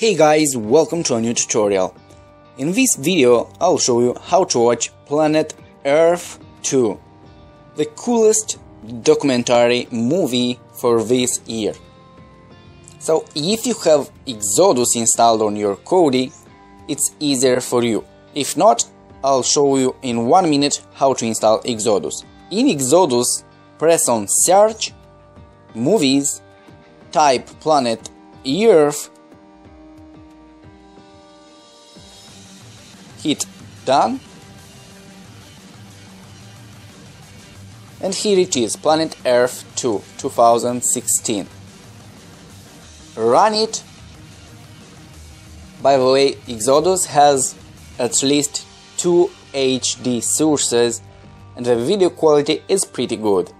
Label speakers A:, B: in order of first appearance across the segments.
A: Hey guys, welcome to a new tutorial. In this video, I'll show you how to watch Planet Earth 2, the coolest documentary movie for this year. So if you have Exodus installed on your Kodi, it's easier for you. If not, I'll show you in one minute how to install Exodus. In Exodus, press on Search, Movies, type Planet Earth, hit Done, and here it is, Planet Earth 2 2016. Run it. By the way, Exodus has at least two HD sources and the video quality is pretty good.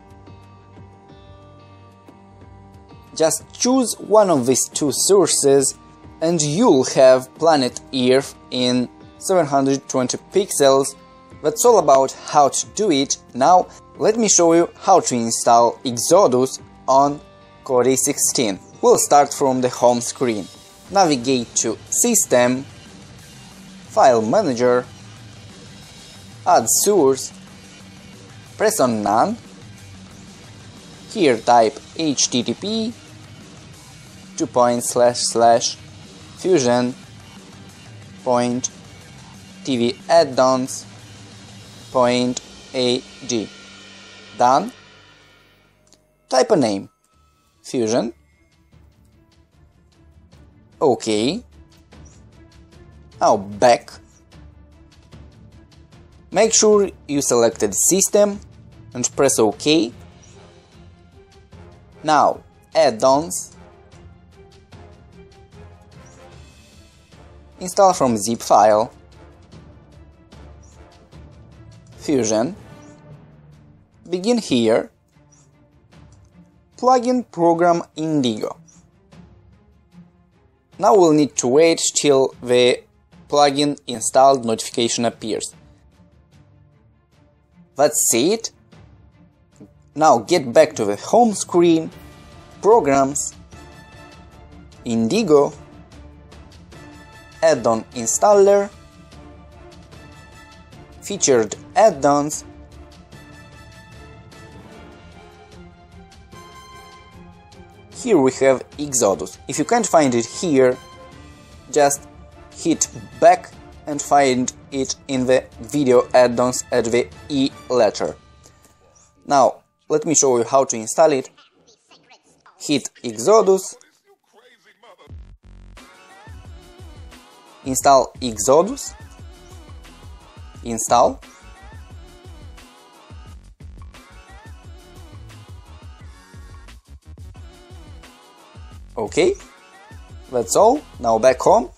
A: Just choose one of these two sources and you'll have Planet Earth in 720 pixels. That's all about how to do it. Now let me show you how to install Exodus on Kodi 16. We'll start from the home screen. Navigate to System, File Manager, Add Source, press on None, here type http two point slash slash fusion point tv add-ons point ad done type a name. Fusion. Okay now back. Make sure you selected system and press ok. Now add-ons install from zip file fusion. Begin here. Plugin program indigo. Now we'll need to wait till the plugin installed notification appears. That's it. Now get back to the home screen programs indigo add-on installer featured add-ons here we have Exodus. If you can't find it here just hit back and find it in the video add-ons at the E letter now let me show you how to install it. Hit Exodus. Install Exodus, install, okay, that's all, now back home,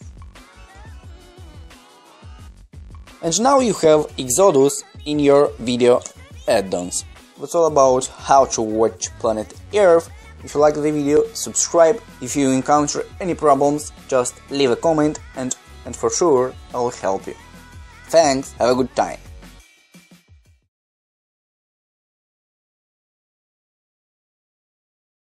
A: and now you have Exodus in your video add-ons. That's all about how to watch Planet Earth if you like the video, subscribe. If you encounter any problems, just leave a comment and and for sure I'll help you. Thanks, have a good time.